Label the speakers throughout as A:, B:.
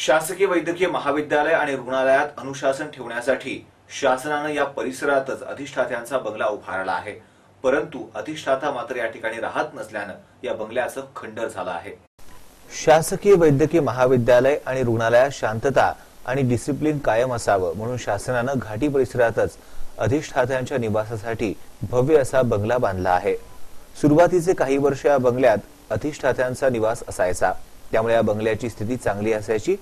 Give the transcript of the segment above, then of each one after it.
A: शासकीय वैद्यकीय महाविद्यालय आणि रुग्णालयात अनुशासन ठेवण्यासाठी शासनानं या परिसरातच अधिष्ठात्यांचा बंगला उभारला आहे. परंतु अधिष्ठाता मात्र या ठिकाणी राहत नसल्यानं या बंगल्याचं खंडर झालं आहे. शासकीय वैद्यकीय महाविद्यालय आणि रुग्णालयात शांतता आणि डिसिप्लिन कायम असावं म्हणून शासनानं घाटी परिसरातच अधिष्ठात्यांच्या निवासासाठी भव्य असा बंगला बांधला आहे. सुरुवातीचे काही वर्ष या बंगल्यात अधिष्ठात्यांचा निवास असायचा. त्यामुळे या बंगल्याची स्थिती चांगली असायची.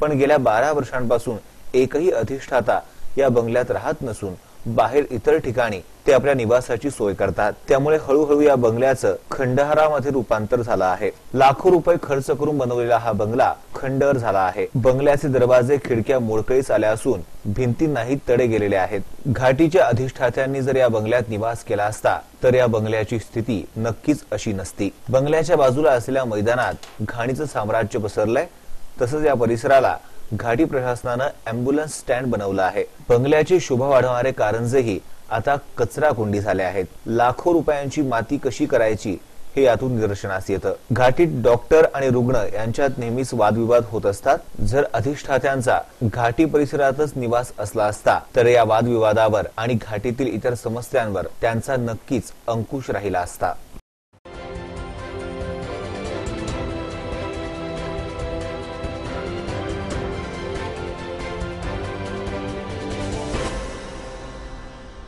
A: पण गेल्या बारा वर्षांपासून एकही अधिष्ठाता या बंगल्यात राहत नसून बाहेर इतर ठिकाणी ते आपल्या निवासाची सोय करतात. त्यामुळे हळूहळू या बंगल्याचं खंडहारामध्ये रूपांतर झालं आहे. लाखो रुपये खर्च करून बनवलेला हा बंगला खंडर झाला आहे. बंगल्याचे दरवाजे खिडक्या मोडकळीस आल्या असून भिंतींनाही तडे गेलेले आहेत. घाटीच्या अधिष्ठात्यांनी जर या बंगल्यात निवास केला असता तर या बंगल्याची स्थिती नक्कीच अशी नसती. बंगल्याच्या बाजूला असलेल्या मैदानात घाणीचं साम्राज्य पसरलंय. तसंच या परिसराला घाटी प्रशासनानं अँब्युलन्स स्टँड बनवलं आहे. बंगल्याची शोभा वाढवणारे कारंजेही आता कचरा कुंडी झाले आहेत. लाखो रुपयांची माती कशी करायची हे यातून निदर्शनास येतं. घाटीत डॉक्टर आणि रुग्ण यांच्यात नेहमीच वादविवाद होत असतात. जर अधिष्ठात्यांचा घाटी परिसरातच निवास असला असता तर या वादविवादावर आणि घाटीतील इतर समस्यांवर त्यांचा नक्कीच अंकुश राहिला असता.